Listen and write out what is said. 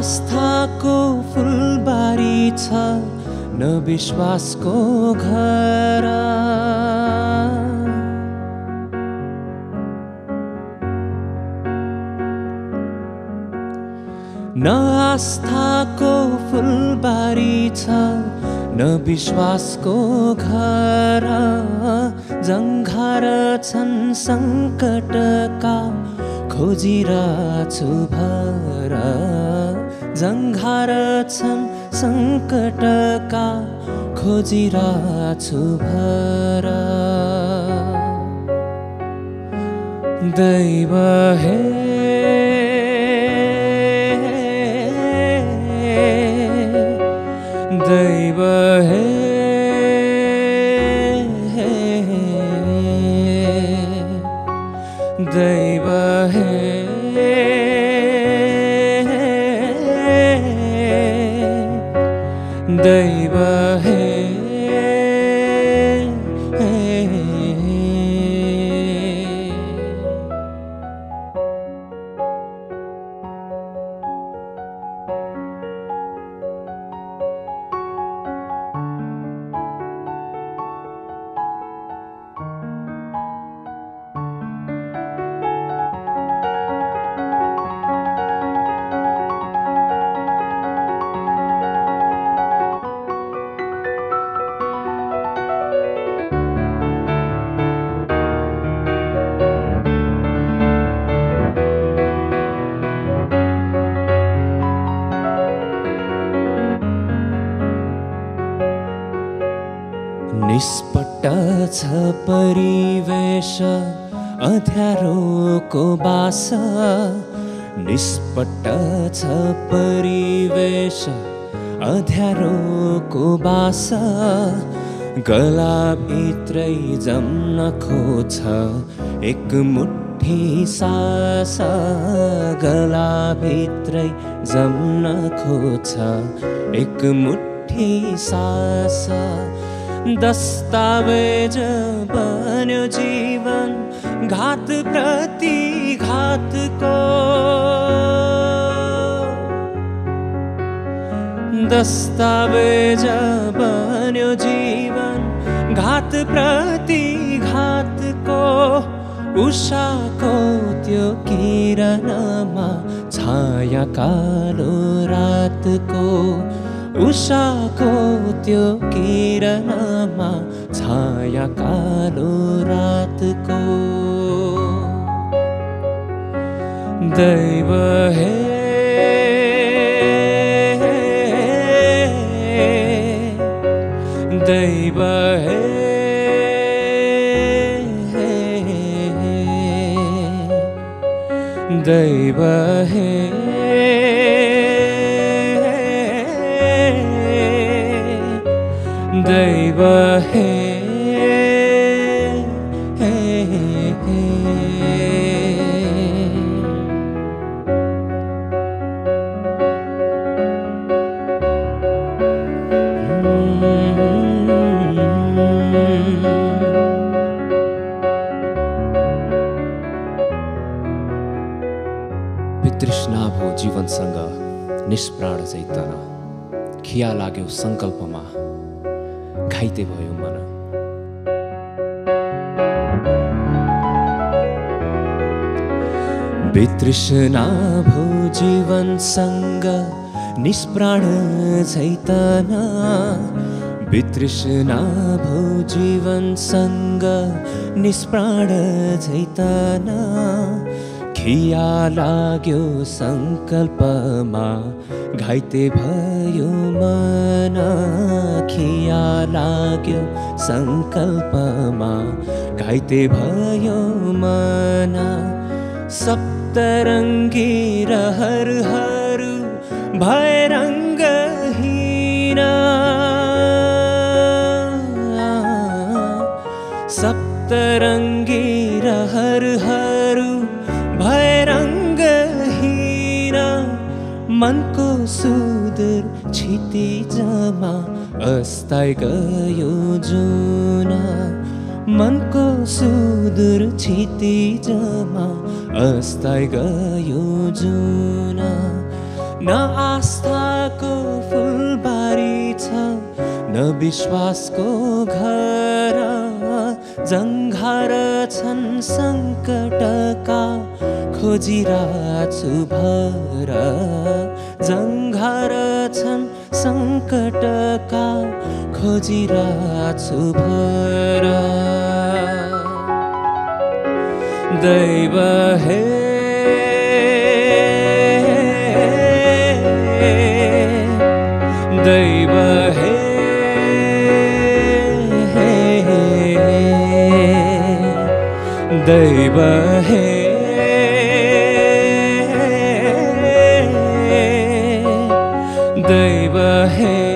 आस्थाको फुलबारी छ न विश्वासको घर न आस्थाको फुलबारी छ न विश्वासको घर। जङ्घार छन् सङ्कटका खोजिरहेछु भर। जङ्घार छन् सङ्कटका खोजिरहेछु भर। दैव दैव निष्पट्ट छ परिवेश अध्यारोको बास। निष्पट्ट छ परिवेश अध्यारोको बास। गलाभित्रै जम्न खोज्छ एक मुठी सास। गलाभित्रै जम्न खोज्छ एक मुठी सास। दस्तावेज बन्यो जीवन घात प्रति घातको दस्तावेज बन्यो जीवन घात प्रति घातको उषाको त्यो किरणमा छाया कालो रातको उषाको त्यो किरणमा छाया कालो रातको दैव हे दैव हे दैव हे दैव हे। वितृष्णा भो जीवनसँग निष्प्राण चैतना खिया लाग्यो सङ्कल्पमा घाइते भयो मन वितृष्णा भो जीवनसँग निष्प्राण चैतना वितृष्णा भो जीवनसँग निष्प्राण चैतना खिया लाग्यो सङ्कल्पमा घाइते भयो मन खिया लाग्यो सङ्कल्पमा घाइते भयो मन। सप्तरङ्गी रहरहरू भए रङ्गहीन सप्तरङ्गी रहरहरू भए मनको सुदूर क्षितिजमा अस्ताइ गयो जुन। मनको सुदूर क्षितिजमा अस्ताइ गयो जुन। न आस्थाको फुलबारी छ न विश्वासको घर। जङ्घार छन् सङ्कटका खोजिरहेछु भर जङ्घार छन् सङ्कटका खोजिरहेछु भर दैव हे दैव हे दैव हे दैव हे